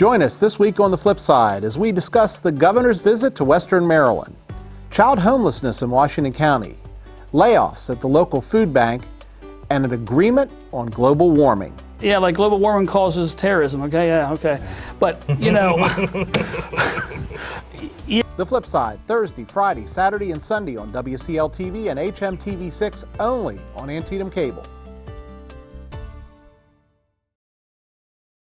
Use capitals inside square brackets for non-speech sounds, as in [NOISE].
Join us this week on the flip side as we discuss the governor's visit to Western Maryland, child homelessness in Washington County, layoffs at the local food bank, and an agreement on global warming. Yeah, like global warming causes terrorism. Okay, yeah, okay. But, you know. [LAUGHS] [LAUGHS] The flip side, Thursday, Friday, Saturday, and Sunday on WCL TV and HMTV6 only on Antietam Cable.